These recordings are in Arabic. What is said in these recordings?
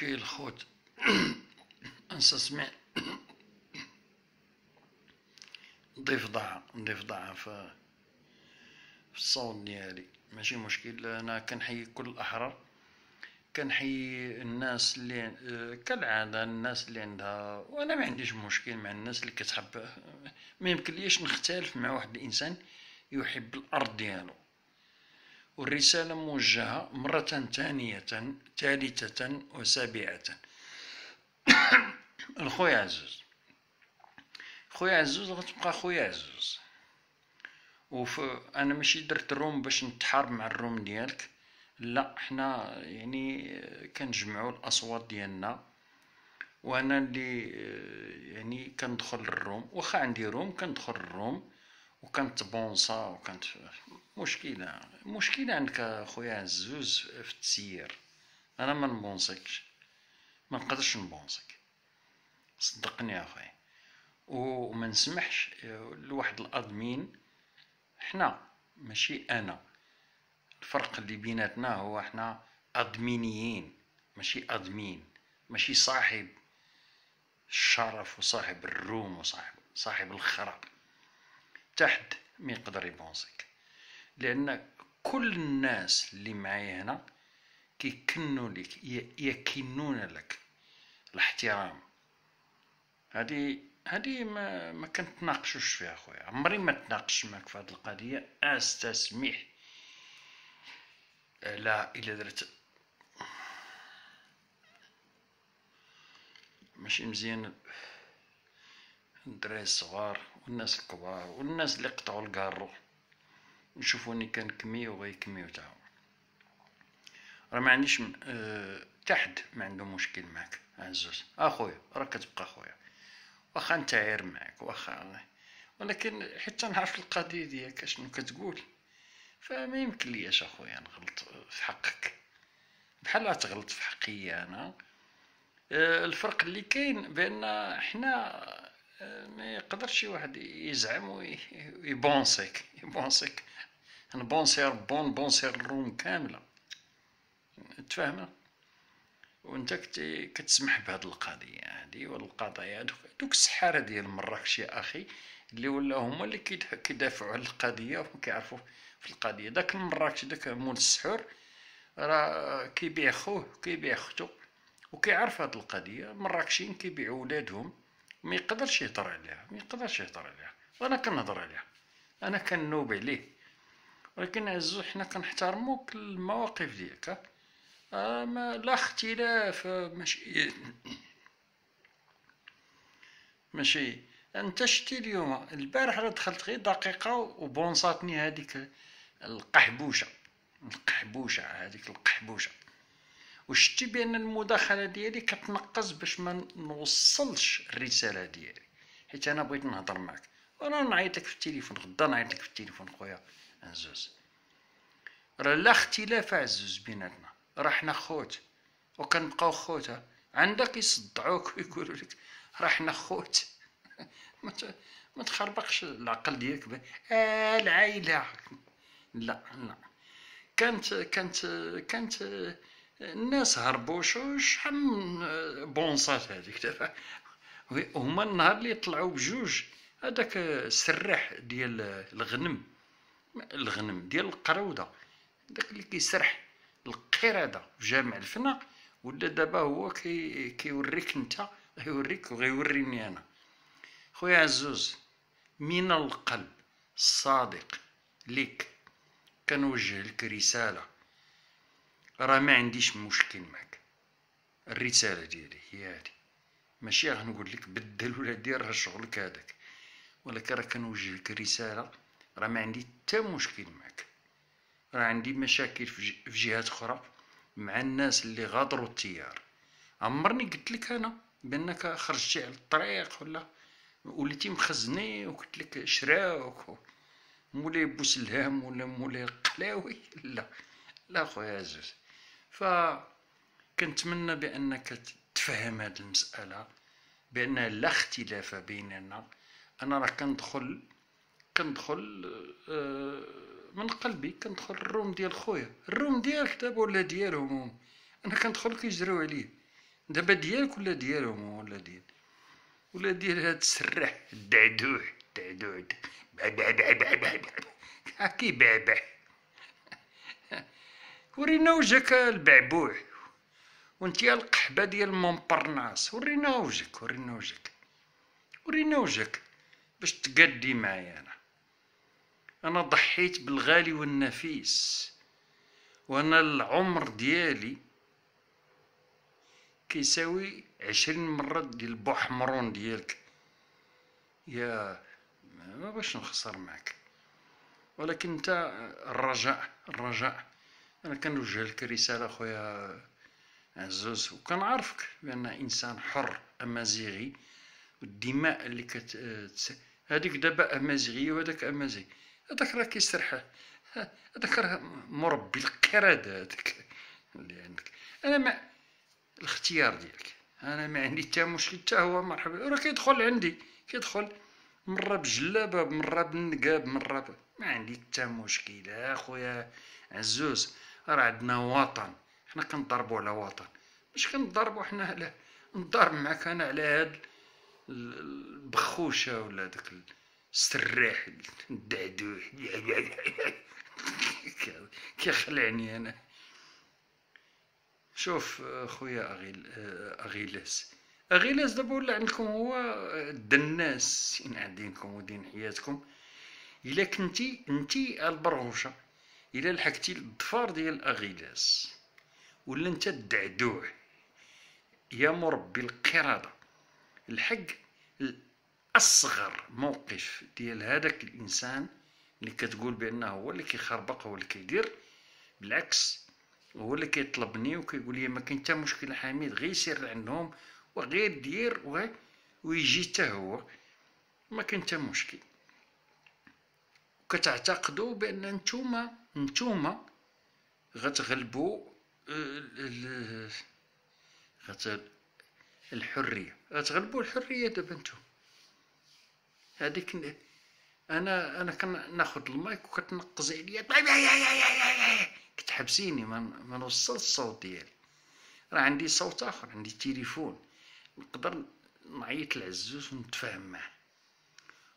أوكي الخوت نستسمع نضيف ضاع نضيف ضاع في الصوت ديالي. ماشي مشكل أنا كنحيي كل الأحرار. كنحيي الناس اللي كالعادة الناس اللي عندها وأنا ما عنديش مشكل مع الناس اللي كتحب. ما يمكن ليش نختلف مع واحد الإنسان يحب الأرض ديالو. والرساله موجهة مرة ثانية ثالثة وسابعة. الخويا عزوز. خويا عزوز غتبقى خويا عزوز. وف أنا ماشي درت الروم باش نتحارب مع الروم ديالك. لا حنا يعني كنجمعوا الأصوات ديالنا. وأنا اللي يعني كندخل الروم. واخا عندي روم كندخل الروم. وكنتبونصا وكنت مشكلة. مشكلة عندك خويا عزوز في التسيير. أنا ما نبونصكش ما نقدرش نبونصك صدقني أخويا. وما نسمحش لواحد الأدمين حنا ماشي أنا. الفرق اللي بيناتنا هو إحنا أدمينيين ماشي أدمين ماشي صاحب الشرف وصاحب الروم وصاحب صاحب الخرا تحت ما يقدر يبونسك لأن كل الناس اللي معايا هنا كيكنوا لك يكنون لك الاحترام. هذه هذه ما ما كنتناقشوش فيها خويا. عمري ما تناقش معك في هذه القضية. أستسمح. لا إلا درت. ماشي مزيان. الدراري الصغار والناس الكبار والناس اللي قطعوا الكارو يشوفوني كنكمي وغيكميو تاعهم راه ما عنديش. أه... تحد ما عنده مشكل معك عزوز. أخويا راك كتبقى خويا واخا نتعاير معاك واخا ولكن حتى نعرف القضية ديالك أشنو كتقول؟ فما يمكن لياش أخويا نغلط في حقك. بحال تغلط في حقي أنا. آه، الفرق اللي كاين بأن حنا آه، ما يقدرش شي واحد يزعم ويبونسيك يبونسيك نبونسي بون بونسي الروم كاملة. تفاهمه وأنت كتسمح بهاد القضية هادي والقضايا دوك السحاره ديال مراكش يا أخي اللي ولا هما اللي كيدافعوا على القضية وكيعرفوا في القضية. داك المراكش داك مول السحور راه كيبيع خوه كيبيع ختو وكيعرف هاد القضية. مراكشين كيبيعوا ولادهم. ما يقدرش يهضر عليها ما يقدرش يهضر عليها. وأنا كنهضر عليها. أنا كنوب عليه ولكن عزو حنا كنحترموك المواقف ديالك آه ما لا اختلاف ماشي. ماشي. انت شتي اليوم البارح راه دخلت غير دقيقة وبونصاتني هذيك القحبوشة. القحبوشة هذيك القحبوشة. وشتي بان المداخلة ديالي كتنقص باش ما نوصلش الرسالة ديالي؟ حيت أنا بغيت نهضر معك وأنا نعيط لك في التليفون غدا نعيط لك في التليفون خويا عزوز. راه لا اختلاف عزوز بيناتنا. راه حنا خوت. وكنبقاو خوت عندك يصدعوك ويقولوا لك راه حنا خوت. ما تخربقش العقل ديالك آه العائله لا لا. كانت كانت كانت الناس هربوا شحال من بونصات هذيك دابا. هما النهار اللي طلعوا بجوج هذاك السراح ديال الغنم الغنم ديال القروده داك اللي كيسرح القرده في جامع الفنا ولا دابا هو كي كيوريك انت غيوريك وغيوريني أنا. خويا عزوز من القلب الصادق ليك كنوجه لك رسالة. راه ما عنديش مشكل معك الرسالة ديالي هي هادي. ماشي غنقول لك بدل ولا دير راه شغلك هذاك. ولكن راه كنوجه لك رسالة راه ما عندي حتى مشكل معك راه عندي مشاكل في جهات أخرى مع الناس اللي غادروا التيار. عمرني قلت لك أنا بأنك خرجتي على الطريق ولا وليتي مخزني وقلت لك شراوك مولاي بوسلهام ولا مولاي القلاوي لا. لا خويا عزوز ف كنتمنى بأنك تفهم هذه المسألة بأن لا اختلاف بيننا. أنا راه كندخل كندخل آه، من قلبي كندخل الروم ديال خويا. الروم ديالك دابا ولا ديالهم؟ أنا كندخل كيجريو عليه. دابا ديالك ولا ديالهم؟ ولا ديال ولا ديال هاد السراح. الدعدوع الدعدوع. هاكي بعبع ورينا وجهك البعبوع وانت يا القحبة ديال مونبرناس. ورينا وجهك ورينا وجهك. ورينا وجهك باش تقدي معايا أنا. أنا ضحيت بالغالي والنفيس وأنا العمر ديالي كيساوي عشرين مرة ديال بوحمرون ديالك. يا ما باش نخسر معك ولكن أنت الرجاء الرجاء. أنا كنوجه لك رسالة خويا عزوز وكنعرفك بأن إنسان حر أمازيغي والدماء اللي كت هذيك دابا امازيغيه وهذاك أمازيغي. هذاك راه كيسترحى هذاك راه مربي القرده هذاك اللي عندك. أنا ما الاختيار ديالك. أنا ما عندي حتى مشكل حتى هو مرحبا. راه كيدخل عندي كيدخل. مرة بجلابة مرة بالنقاب مرة ب... ما عندي حتى مشكل أخويا. عزوز راه عندنا وطن. حنا كنضربو على وطن. مش كنضربو حنا على نضرب معاك أنا على هاد البخوشة ولا داك السراح الدعدوح كيخلعني أنا. شوف خويا اغيل أغيلاس. اغيلاس دابا ولا عندكم هو الدناس إن دينكم ودين حياتكم. إلا كنتي انتي البرغوشة. إلا لحقتي الضفار ديال اغيلاس ولا انت الدعدوع. يا مربي القرده الحق اصغر موقف ديال هذاك الإنسان اللي كتقول بأنه هو اللي كيخربق هو اللي كيدير. بالعكس هو اللي كيطلبني وكيقول لي ما كاين حتى مشكل حميد غير سير عندهم. وغير دير ويجي حتى هو. ما كاين حتى مشكل. كتعتقدوا بأن نتوما نتوما غتغلبوا غت الحرية. غتغلبوا الحرية دابا نتوما. هذيك أنا أنا كناخذ المايك وكتنقز عليا. كتحبسيني ما نوصل الصوت ديالي. راه عندي صوت آخر عندي تليفون. نقدر نعيط لعزوز ونتفاهم معاه.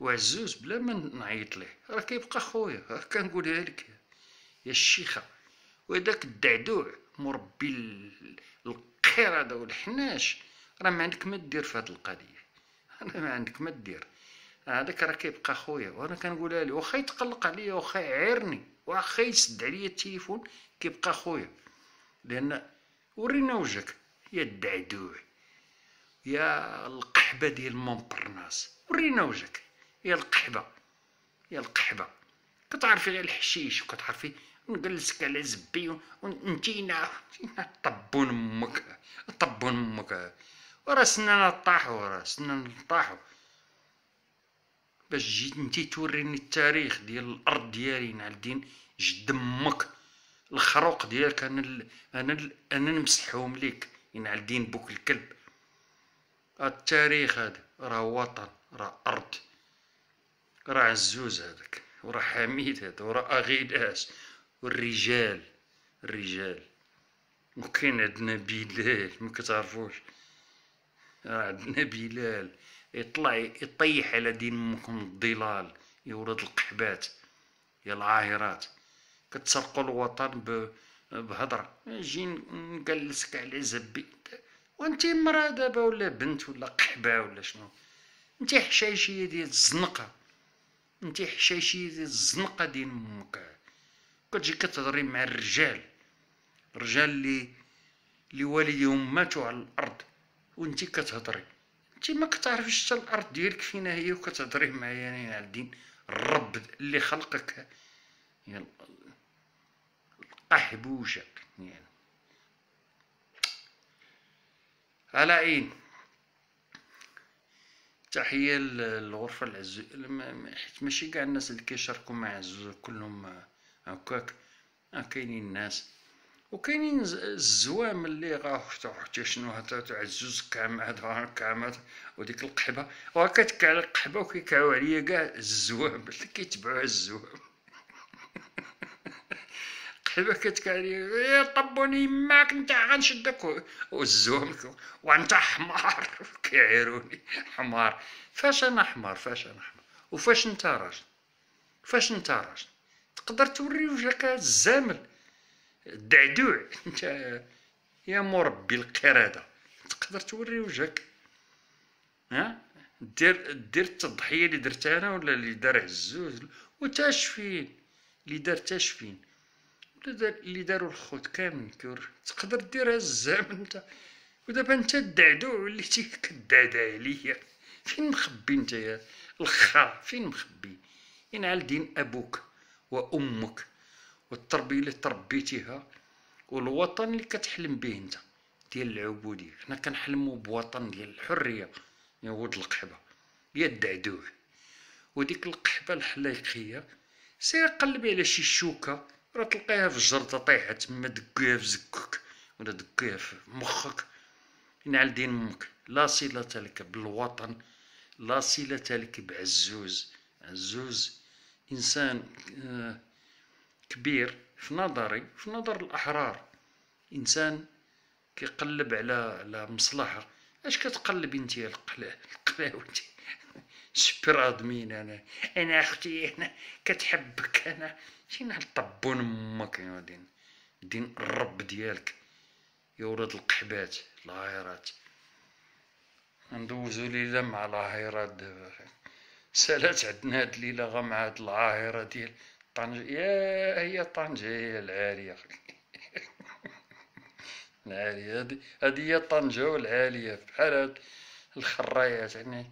وعزوز بلا ما نعيط ليه راه كيبقى خويا راه كنقولها لك. يا الشيخة وهداك الدعدوع مربي القرده والحناش راه ما عندك ما دير في هاد القضية. أنا ما عندك ما دير. هذاك راه كيبقى خويا وأنا كنقولها ليه واخا يتقلق عليا واخا يعيرني واخا يسد عليا التليفون كيبقى خويا. لأن ورينا وجهك يا الدعدوع يا القحبة ديال مونبرناس ورينا وجهك. يا القحبة. يا القحبة. كتعرفي غير الحشيش وكتعرفي نجلسك على زبي ونتينا طبون أمك طبون أمك ورا سنانا طاحوا راه سنانا طاحوا باش جيت انتي توريني التاريخ ديال الأرض ديالي نعلدين جد أمك الخروق ديالك أنا ال... أنا ال... أنا نمسحهم ليك ينعلدين بوك الكلب. التاريخ هذا راه وطن راه أرض. راه عزوز هذاك وراه حميد هذا وراه اغيلاس والرجال الرجال. وكاين عندنا بلال ما كتعرفوش. عندنا بلال يطلع يطيح على دين أمكم الضلال يا ولاد القحبات يا العاهرات كتسرقوا الوطن بهضره نجي نجلسك على زبي. وانت مرا دابا ولا بنت ولا قحبة ولا شنو؟ انت حشايشيه ديال الزنقة. انت حشايشيه ديال الزنقة ديال أمك كتجي كتهضري مع الرجال. الرجال اللي اللي والديهم ماتوا على الأرض وانت كتهضري. انت ما كتعرفش حتى الأرض ديالك فينا هي وكتهضري معايا يعني على الدين. الرب اللي خلقك. يعني القحبوشة. يعني. على عين. تحية للغرفة العزوز حيت ماشي كاع الناس اللي كيشاركوا مع عزوز كلهم هكاك. كاينين الناس. وكاينين الزوام اللي غا حتى شنو هتا تعزز كعمات كعمات وديك القحبة. وهكا تكع على القحبة وكيكعو عليا كاع الزوام. اللي كيتبعوها الزوام. القحبه كتكالي يا طبوني ماك أنت غنشدك. وزوهم وأنت حمار. كيعيروني حمار. فاش أنا حمار فاش أنا حمار؟ وفاش أنت راجل؟ فاش أنت راجل؟ تقدر توري وجهك الزامل. الدعدوع أنت يا مربي القرادة. تقدر توري وجهك. ها؟ دير دير التضحية اللي درتها أنا ولا اللي دار عزوز؟ وتاش فين اللي دار تاش فين اللي داروا الخوت كامل كور تقدر ديرها الزامن انت. ودابا انت الدعدوع وليتي كدعدا عليا. فين مخبي انت يا الخا؟ فين مخبي؟ ينعل دين أبوك وأمك والتربيه اللي تربيتيها والوطن اللي كتحلم به انت ديال العبوديه حنا كنحلموا بوطن ديال الحرية. يا ولد القحبة. يا الدعدوع وديك القحبة الحلايقية سير قلبي على شي شوكة. راه تلقاها في الجرده طايحه تما دقيها في زكك ولا دقيها في مخك. ينعل دين أمك. لا صلة لك بالوطن لا صلة لك بعزوز. عزوز إنسان آه، كبير في نظري في نظر الأحرار. إنسان كيقلب على على مصلحة. أش كتقلب أنت يا القلاوة انت سبر ادمين أنا؟ أنا أختي أنا كتحبك أنا. شين طبون أمك يا دين. دين الرب ديالك. يا ولاد القحبات العايرات ندوزو ليلة مع العاهرات دابا. سألات عندنا هاد الليلة غا مع هاد العاهرة ديال طنجة يا هي طنجة هي العالية. العالية. هادي هادي هي طنجة والعالية بحال هاد الخرايات. يعني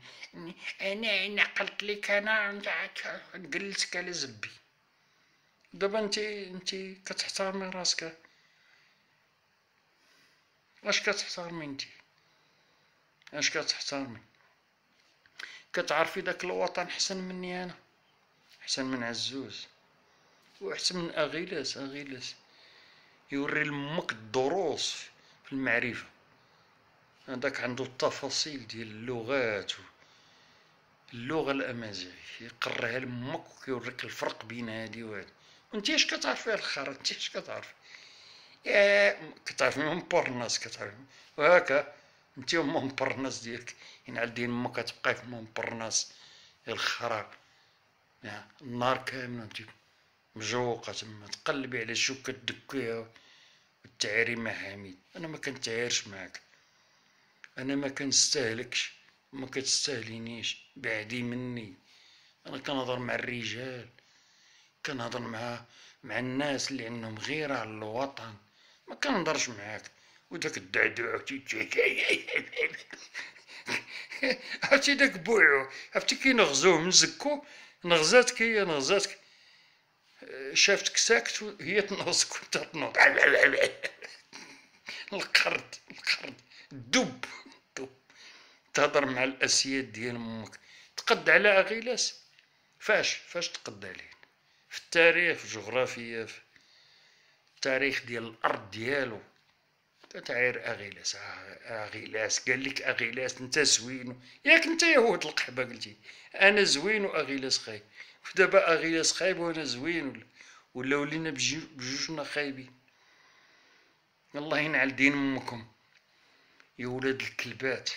أنا أنا قلت لك أنا قلتك على زبي. دابا انت انت كتحترمي راسك. اش كتحترمي انت اش كتحترمي؟ كتعرفي داك الوطن حسن مني أنا؟ حسن من عزوز؟ وأحسن من أغيلاس أغيلاس يوري لمك الدروس في المعرفة. هذاك عنده التفاصيل ديال اللغات اللغة الأمازيغية. يقرها لمك ويوريك الفرق بين هادي وهادي. وانت اش كتعرف يا الخر انت اش كتعرف من بورناس كتعرف وهكا انت ام بورناس ديالك. ينعل دين ما كتبقى في بورناس الخرا. النار كامل انت مجوقة تما. تقلبي على شوكة دكيها وتعيري مع حميد أنا ما كنتعايرش معاك. أنا ما كنستهلكش. ما كتستاهلينيش بعدي مني. أنا كنهضر مع الرجال. كنهضر مع مع الناس اللي عندهم غيرة على الوطن. ما كنهضرش معاك. وداك الدعدوع عرفتي؟ داك بوعو؟ عرفتي كي نغزوه من زكو؟ نغزاتك هي نغزاتك. شافتك ساكت هي تنوصك وانت تنوض القرد القرد. دب دب تهضر مع الأسياد ديال أمك. تقد على أغيلاس؟ فاش؟ فاش تقد عليه؟ في التاريخ في الجغرافيا في التاريخ ديال الأرض ديالو. تعير أغيلاس أغيلاس. قال لك أغيلاس أنت زوين. ياك أنت يهود القحبة قلتي. أنا زوين وأغيلاس خايب. دابا أغيلاس خايب وأنا زوين. ولا ولا ولينا بجوجنا خايبين. الله ينعل دين أمكم. يا ولاد الكلبات.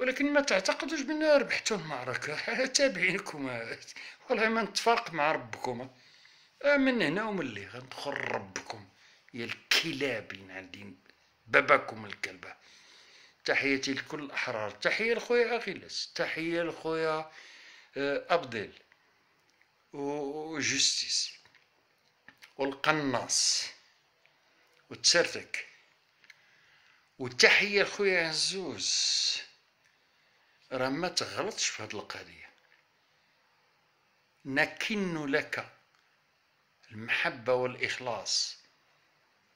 ولكن ما تعتقدوش بنا ربحتوا المعركة. تابعينكم. والله ما نتفارق مع ربكم. من هنا ومن اللي غندخل ربكم. يا الكلاب دين باباكم الكلبة. تحياتي لكل الأحرار. تحية لخويا أغيلس تحية لخويا آه، أبدل وجستيس والقناص. وتسرتك. والتحية لخويا عزوز. راه ما تغلطش في هاد القضية. نكن لك المحبة والإخلاص.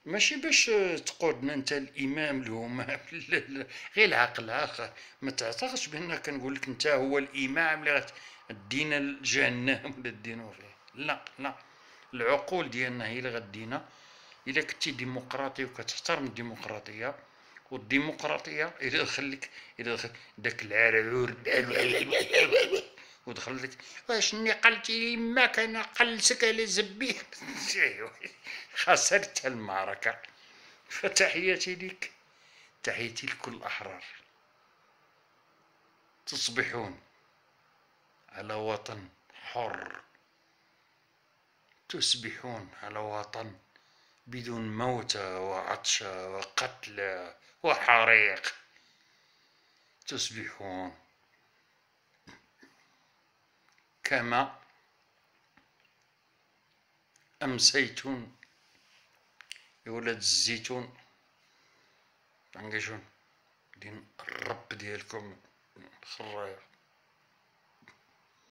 ماشي باش تقودنا انت الإمام الهمام غير العقل. اخر ما تعتقدش بان كنقول لك انت هو الإمام اللي غتدينا الجهنم ولا دينا لا لا. العقول ديالنا هي اللي غدينا. إلا كنتي ديمقراطي وكتحترم الديمقراطية والديمقراطية الا دخلك الا دخل داك العرعور ودخل لك واش قلتي لي ماك أنا قلتك على زبي؟ خسرت المعركة. فتحياتي لك. تحياتي لكل الأحرار. تصبحون على وطن حر. تصبحون على وطن بدون موتى وعطشى وقتلى وحريق. تصبحون كما أمسيتون. يا ولاد الزيتون. عنقشون دين الرب ديالكم. خرايا